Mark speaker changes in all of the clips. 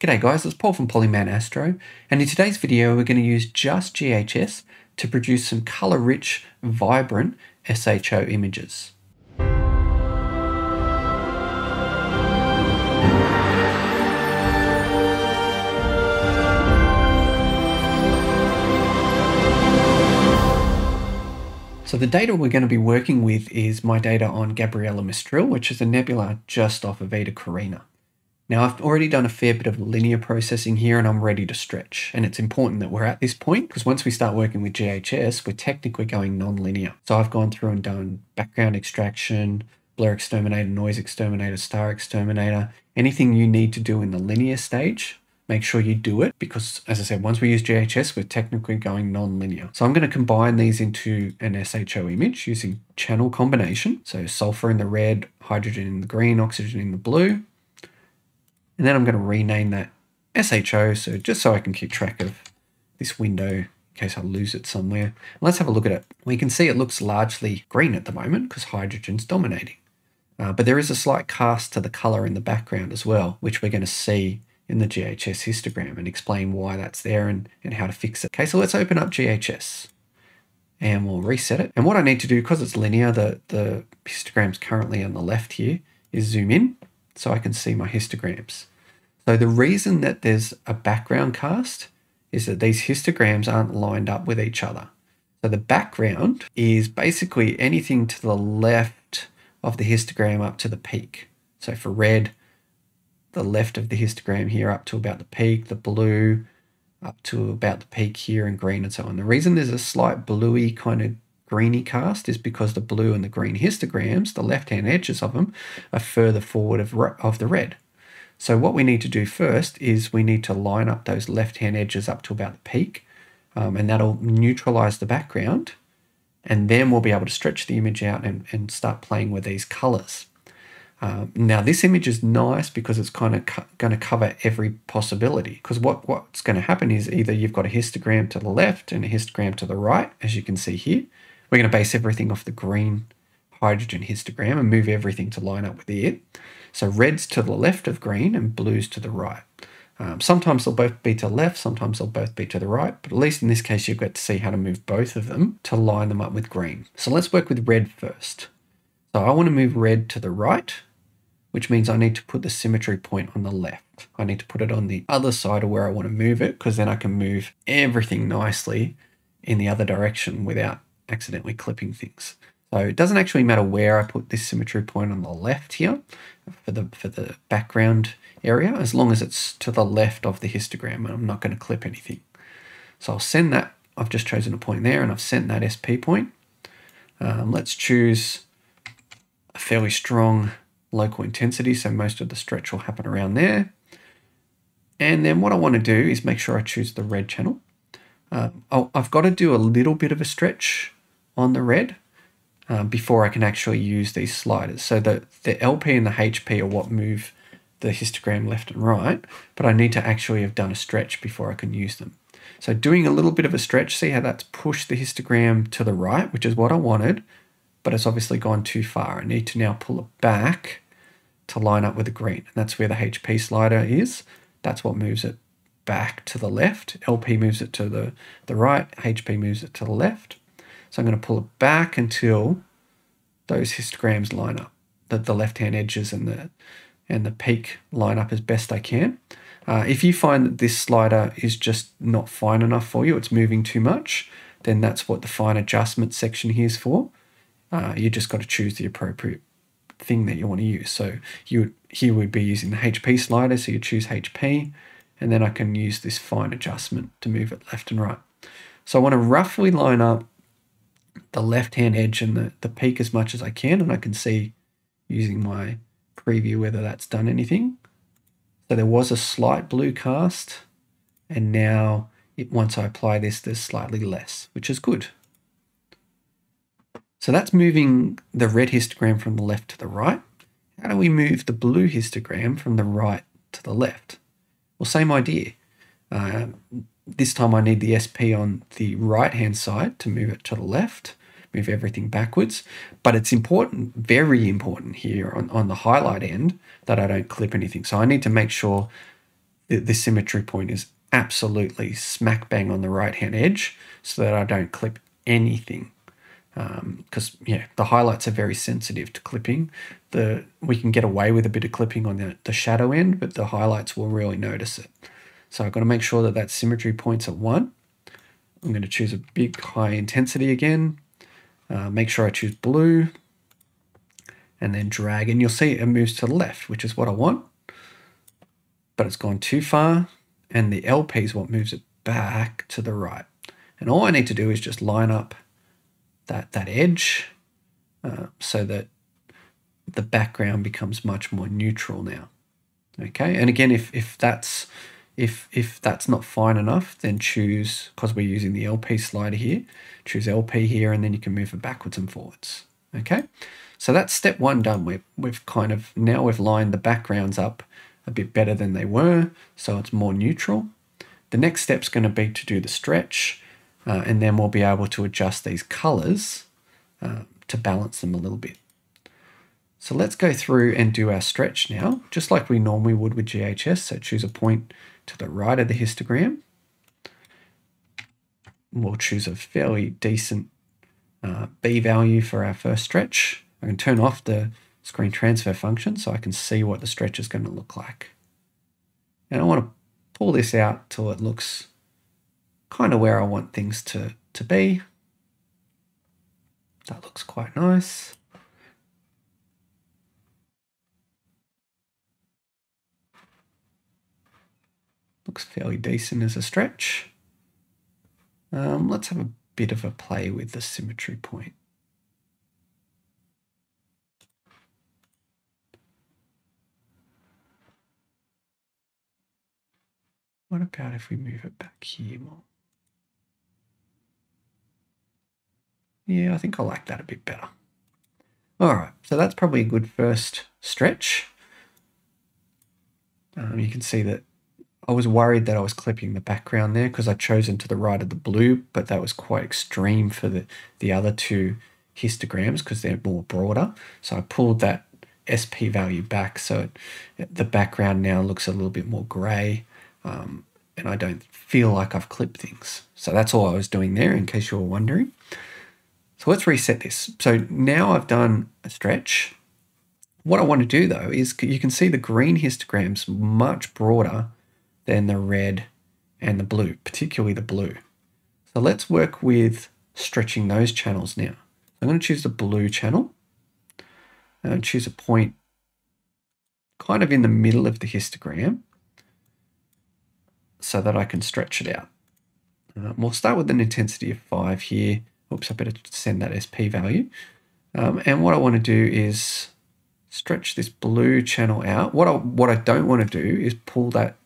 Speaker 1: G'day guys, it's Paul from Paulyman Astro, and in today's video we're going to use just GHS to produce some colour-rich, vibrant SHO images. So the data we're going to be working with is my data on Gabriela Mistral, which is a nebula just off of Eta Carina. Now I've already done a fair bit of linear processing here and I'm ready to stretch. And it's important that we're at this point because once we start working with GHS, we're technically going non-linear. So I've gone through and done background extraction, BlurXTerminator, noise exterminator, StarXTerminator, anything you need to do in the linear stage, make sure you do it because as I said, once we use GHS, we're technically going non-linear. So I'm going to combine these into an SHO image using channel combination. So sulfur in the red, hydrogen in the green, oxygen in the blue. And then I'm going to rename that SHO, so just so I can keep track of this window in case I lose it somewhere. Let's have a look at it. We can see it looks largely green at the moment because hydrogen's dominating. Uh, but there is a slight cast to the color in the background as well, which we're going to see in the GHS histogram and explain why that's there and, and how to fix it. Okay, so let's open up GHS and we'll reset it. And what I need to do, because it's linear, the, the histogram's currently on the left here, is zoom in so I can see my histograms. So the reason that there's a background cast is that these histograms aren't lined up with each other. So the background is basically anything to the left of the histogram up to the peak. So for red, the left of the histogram here up to about the peak, the blue up to about the peak here, and green and so on. The reason there's a slight bluey kind of greeny cast is because the blue and the green histograms, the left-hand edges of them, are further forward of, of the red. So what we need to do first is we need to line up those left-hand edges up to about the peak, um, and that'll neutralize the background, and then we'll be able to stretch the image out and, and start playing with these colors. Um, now this image is nice because it's kind of going to cover every possibility because what, what's going to happen is either you've got a histogram to the left and a histogram to the right, as you can see here, we're going to base everything off the green hydrogen histogram and move everything to line up with it. So red's to the left of green and blue's to the right. Um, sometimes they'll both be to the left, sometimes they'll both be to the right, but at least in this case, you've got to see how to move both of them to line them up with green. So let's work with red first. So I want to move red to the right, which means I need to put the symmetry point on the left. I need to put it on the other side of where I want to move it, because then I can move everything nicely in the other direction without accidentally clipping things. So it doesn't actually matter where I put this symmetry point on the left here for the, for the background area, as long as it's to the left of the histogram and I'm not going to clip anything. So I'll send that, I've just chosen a point there and I've sent that SP point. Um, let's choose a fairly strong local intensity, so most of the stretch will happen around there. And then what I want to do is make sure I choose the red channel. Um, I've got to do a little bit of a stretch on the red um, before I can actually use these sliders. So the, the LP and the HP are what move the histogram left and right, but I need to actually have done a stretch before I can use them. So doing a little bit of a stretch, see how that's pushed the histogram to the right, which is what I wanted, but it's obviously gone too far. I need to now pull it back to line up with the green. And that's where the HP slider is. That's what moves it back to the left. LP moves it to the, the right, HP moves it to the left. So I'm going to pull it back until those histograms line up, the, the left-hand edges and the, and the peak line up as best I can. Uh, if you find that this slider is just not fine enough for you, it's moving too much, then that's what the fine adjustment section here is for. Uh, you just got to choose the appropriate thing that you want to use. So you here would be using the HP slider, so you choose HP, and then I can use this fine adjustment to move it left and right. So I want to roughly line up the left-hand edge and the, the peak as much as I can, and I can see using my preview whether that's done anything. So there was a slight blue cast, and now it, once I apply this, there's slightly less, which is good. So that's moving the red histogram from the left to the right. How do we move the blue histogram from the right to the left? Well, same idea. Uh, this time I need the SP on the right hand side to move it to the left, move everything backwards. But it's important, very important here on, on the highlight end that I don't clip anything. So I need to make sure the, the symmetry point is absolutely smack bang on the right hand edge so that I don't clip anything because um, yeah the highlights are very sensitive to clipping the we can get away with a bit of clipping on the, the shadow end but the highlights will really notice it so I've got to make sure that that symmetry points at one. I'm going to choose a big high intensity again. Uh, make sure I choose blue. And then drag and you'll see it moves to the left which is what I want. But it's gone too far and the LP is what moves it back to the right. And all I need to do is just line up that, that edge uh, so that the background becomes much more neutral now. Okay, and again, if, if that's if if that's not fine enough, then choose, because we're using the LP slider here, choose LP here, and then you can move it backwards and forwards. Okay, so that's step one done. We've, we've kind of, now we've lined the backgrounds up a bit better than they were, so it's more neutral. The next step's going to be to do the stretch uh, and then we'll be able to adjust these colors uh, to balance them a little bit. So let's go through and do our stretch now, just like we normally would with GHS. So choose a point to the right of the histogram. We'll choose a fairly decent uh, B value for our first stretch. I can turn off the screen transfer function so I can see what the stretch is going to look like. And I want to pull this out till it looks kind of where I want things to, to be. That looks quite nice. Looks fairly decent as a stretch. Um, let's have a bit of a play with the symmetry point. What about if we move it back here more? Yeah, I think I like that a bit better. All right, so that's probably a good first stretch. Um, you can see that I was worried that I was clipping the background there because I'd chosen to the right of the blue, but that was quite extreme for the, the other two histograms because they're more broader. So I pulled that SP value back so it, the background now looks a little bit more grey um, and I don't feel like I've clipped things. So that's all I was doing there in case you were wondering. So let's reset this. So now I've done a stretch. What I want to do though is you can see the green histograms much broader than the red and the blue, particularly the blue. So let's work with stretching those channels now. I'm going to choose the blue channel and choose a point kind of in the middle of the histogram so that I can stretch it out. Uh, we'll start with an intensity of 5 here Oops, I better send that SP value. Um, and what I want to do is stretch this blue channel out. What I, what I don't want to do is pull that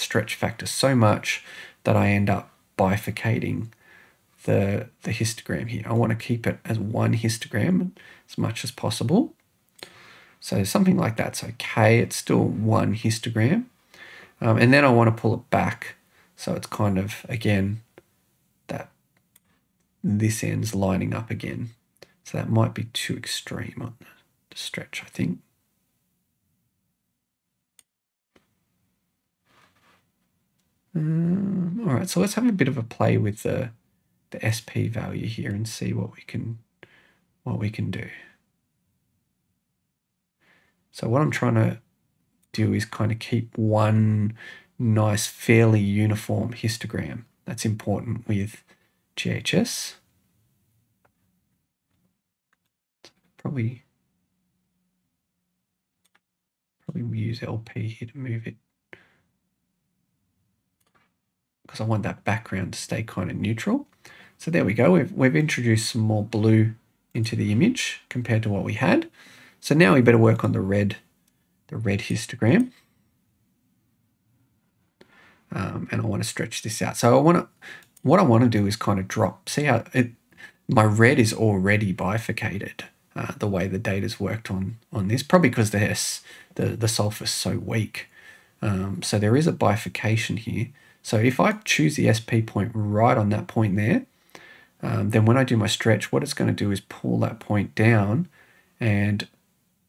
Speaker 1: stretch factor so much that I end up bifurcating the, the histogram here. I want to keep it as one histogram as much as possible. So something like that's okay. It's still one histogram. Um, and then I want to pull it back. So it's kind of, again, that this end's lining up again. So that might be too extreme on the stretch, I think. Um, all right, so let's have a bit of a play with the, the SP value here and see what we can what we can do. So what I'm trying to do is kind of keep one nice, fairly uniform histogram. That's important with GHS. Probably, probably use LP here to move it because I want that background to stay kind of neutral. So there we go. We've, we've introduced some more blue into the image compared to what we had. So now we better work on the red, the red histogram. Um, and I want to stretch this out. So I want to, what I want to do is kind of drop, see how it, my red is already bifurcated uh, the way the data's worked on, on this, probably because the, the, the sulfur is so weak. Um, so there is a bifurcation here. So if I choose the SP point right on that point there, um, then when I do my stretch, what it's going to do is pull that point down. And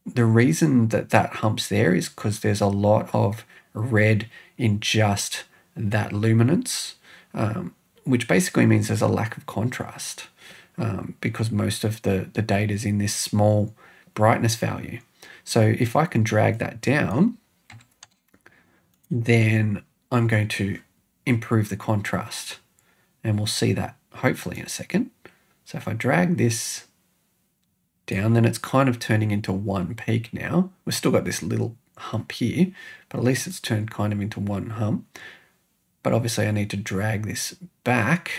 Speaker 1: the reason that that hump's there is because there's a lot of red in just that luminance, um, which basically means there's a lack of contrast um, because most of the, the data is in this small brightness value. So if I can drag that down, then I'm going to improve the contrast. And we'll see that hopefully in a second. So if I drag this down, then it's kind of turning into one peak now. We've still got this little hump here, but at least it's turned kind of into one hump. But obviously I need to drag this back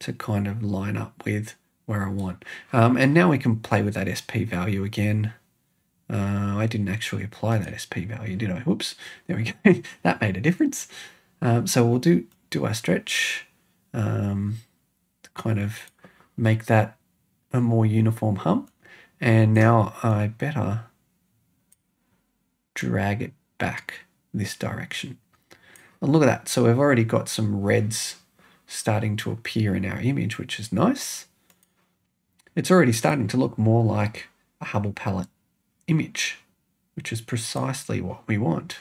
Speaker 1: to kind of line up with where I want. Um, and now we can play with that SP value again. Uh, I didn't actually apply that SP value, did I? Whoops, there we go. that made a difference. Um, so we'll do, do our stretch um, to kind of make that a more uniform hump. And now I better drag it back this direction. And look at that. So we've already got some reds starting to appear in our image, which is nice. It's already starting to look more like a Hubble palette image, which is precisely what we want.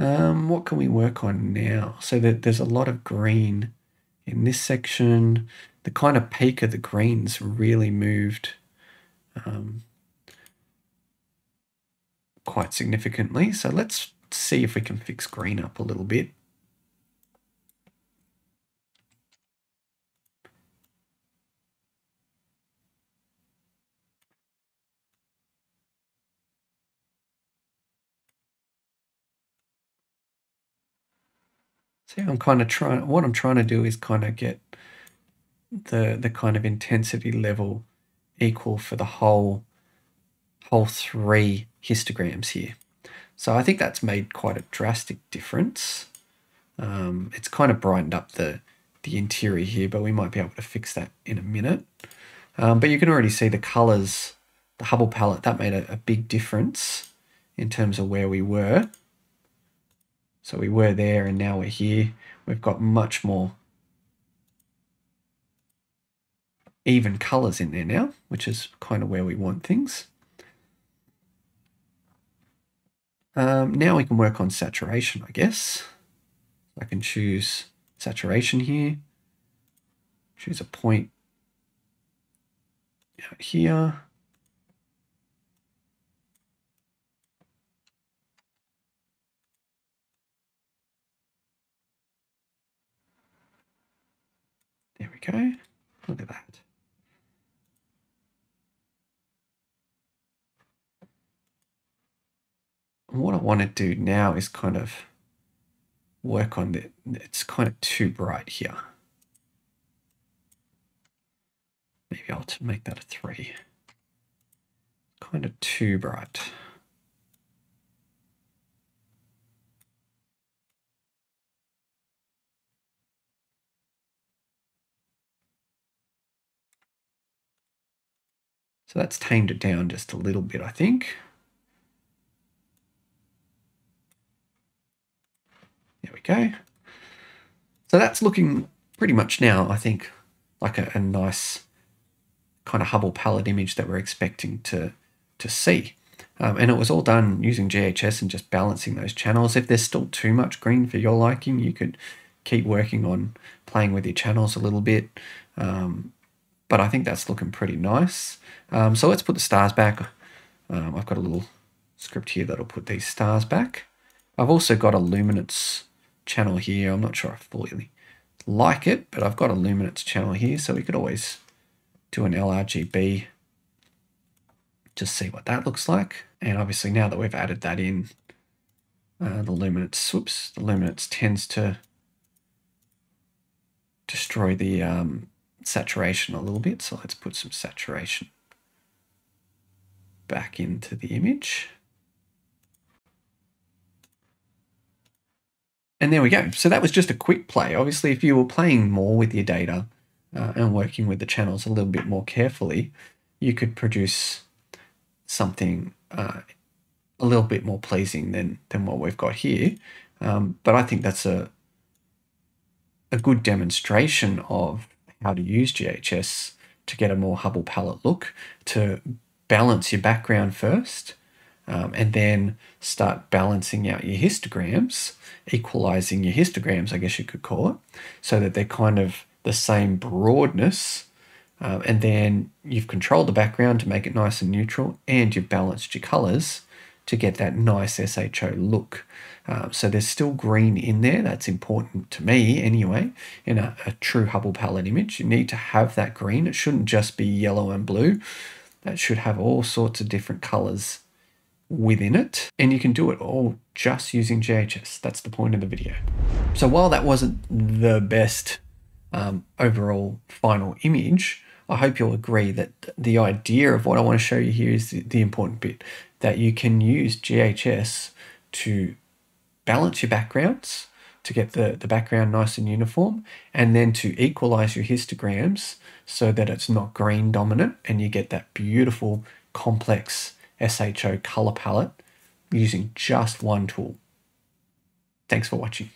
Speaker 1: Um, what can we work on now? So that there's a lot of green in this section. The kind of peak of the greens really moved um, quite significantly. So let's see if we can fix green up a little bit. See, I'm kind of trying, what I'm trying to do is kind of get the, the kind of intensity level equal for the whole, whole three histograms here. So I think that's made quite a drastic difference. Um, it's kind of brightened up the, the interior here, but we might be able to fix that in a minute. Um, but you can already see the colors, the Hubble palette, that made a, a big difference in terms of where we were. So we were there and now we're here. We've got much more even colors in there now, which is kind of where we want things. Um, now we can work on saturation, I guess. I can choose saturation here. Choose a point out here. Go. Look at that. what I want to do now is kind of work on the, it's kind of too bright here. Maybe I'll make that a three. Kind of too bright. So that's tamed it down just a little bit, I think. There we go. So that's looking pretty much now, I think, like a, a nice kind of Hubble palette image that we're expecting to, to see. Um, and it was all done using GHS and just balancing those channels. If there's still too much green for your liking, you could keep working on playing with your channels a little bit. Um, but I think that's looking pretty nice. Um, so let's put the stars back. Um, I've got a little script here that'll put these stars back. I've also got a luminance channel here. I'm not sure I fully like it, but I've got a luminance channel here, so we could always do an LRGB to see what that looks like. And obviously now that we've added that in, uh, the luminance, whoops, the luminance tends to destroy the um, saturation a little bit. So let's put some saturation back into the image. And there we go. So that was just a quick play. Obviously, if you were playing more with your data uh, and working with the channels a little bit more carefully, you could produce something uh, a little bit more pleasing than, than what we've got here. Um, but I think that's a, a good demonstration of how to use GHS to get a more Hubble palette look, to balance your background first, um, and then start balancing out your histograms, equalizing your histograms, I guess you could call it, so that they're kind of the same broadness. Um, and then you've controlled the background to make it nice and neutral, and you've balanced your colors to get that nice SHO look. Um, so there's still green in there. That's important to me anyway. In a, a true Hubble palette image, you need to have that green. It shouldn't just be yellow and blue. That should have all sorts of different colors within it. And you can do it all just using GHS. That's the point of the video. So while that wasn't the best um, overall final image, I hope you'll agree that the idea of what I want to show you here is the, the important bit, that you can use GHS to balance your backgrounds to get the, the background nice and uniform, and then to equalize your histograms so that it's not green dominant and you get that beautiful complex SHO color palette using just one tool. Thanks for watching.